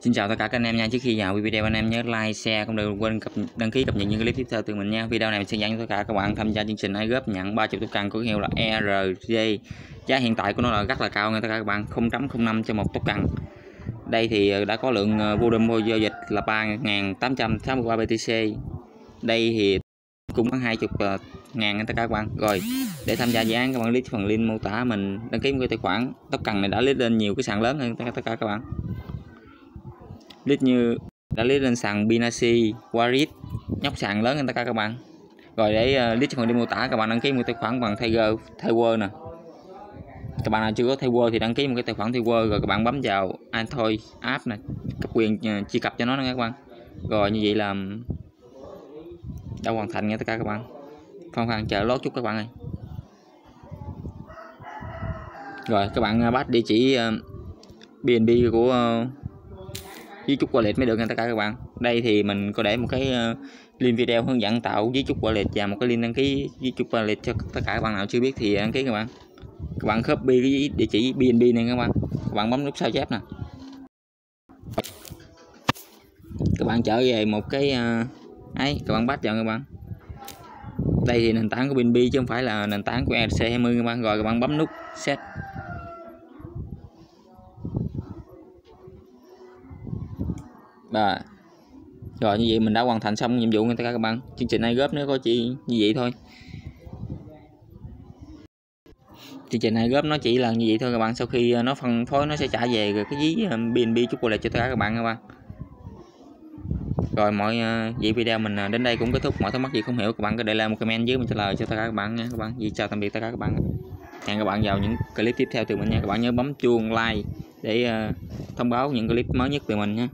Xin chào tất cả các anh em nha. Trước khi vào video anh em nhớ like, share cũng đừng quên cập đăng ký cập nhật những clip tiếp theo từ mình nha. Video này mình sẽ dẫn tất cả các bạn tham gia chương trình iGop nhận 30 tốc cần có hiệu là ERG. Giá hiện tại của nó là rất là cao nha tất cả các bạn, 0.05 cho một tốc cần. Đây thì ờ, đã có lượng ờ, volume giao dịch là 3.863 BTC. Đây thì cũng có 20 ờ, ngàn tất cả các bạn rồi để tham gia dự án các bạn click phần link mô tả mình đăng ký một cái tài khoản tóc cần này đã list lên nhiều cái sàn lớn hơn tất cả các bạn list như đã list lên sàn Binance, Warit, nhóc sàn lớn người ta các bạn. Rồi để ờ, uh, list phần đi mô tả các bạn đăng ký một tài khoản bằng Tiger, Tiger nè. Các bạn nào chưa có Tiger thì đăng ký một cái tài khoản Tiger rồi các bạn bấm vào Android app này, cấp quyền uh, truy cập cho nó nha các bạn. Rồi như vậy là đã hoàn thành nha tất cả các bạn. Phong phan chờ lót chút các bạn ơi. Rồi các bạn ờ, bắt địa chỉ uh, BNB của uh, với chút wallet mới được nha tất cả các bạn. Đây thì mình có để một cái uh, link video hướng dẫn tạo với chút wallet và một cái link đăng ký với chút wallet cho tất cả các bạn nào chưa biết thì đăng ký các bạn. Các bạn copy cái địa chỉ BNB này các bạn. Các bạn bấm nút sao chép nè. Các bạn trở về một cái uh, ấy các bạn bắt vào các bạn. Đây thì nền tảng của BNB chứ không phải là nền tảng của ERC20 các bạn. Rồi các bạn bấm nút set. Và rồi như vậy mình đã hoàn thành xong nhiệm vụ nha tất cả các bạn. Chương trình này góp nó có chỉ như vậy thôi. Chương trình này góp nó chỉ là như vậy thôi các bạn. Sau khi ờ, nó phân phối nó sẽ trả về rồi cái dí BNB ờ, chút lại cho tất cả các bạn các bạn. Rồi mọi ờ, vậy video mình ờ, đến đây cũng kết thúc. Mọi thắc mắc gì không hiểu các bạn có để lại một comment dưới mình trả lời cho tất cả các bạn nha các bạn. Vậy chào tạm biệt tất cả các bạn. Hẹn các bạn vào những clip tiếp theo từ mình nha các bạn. Nhớ bấm chuông like để thông báo những clip mới nhất từ mình nha.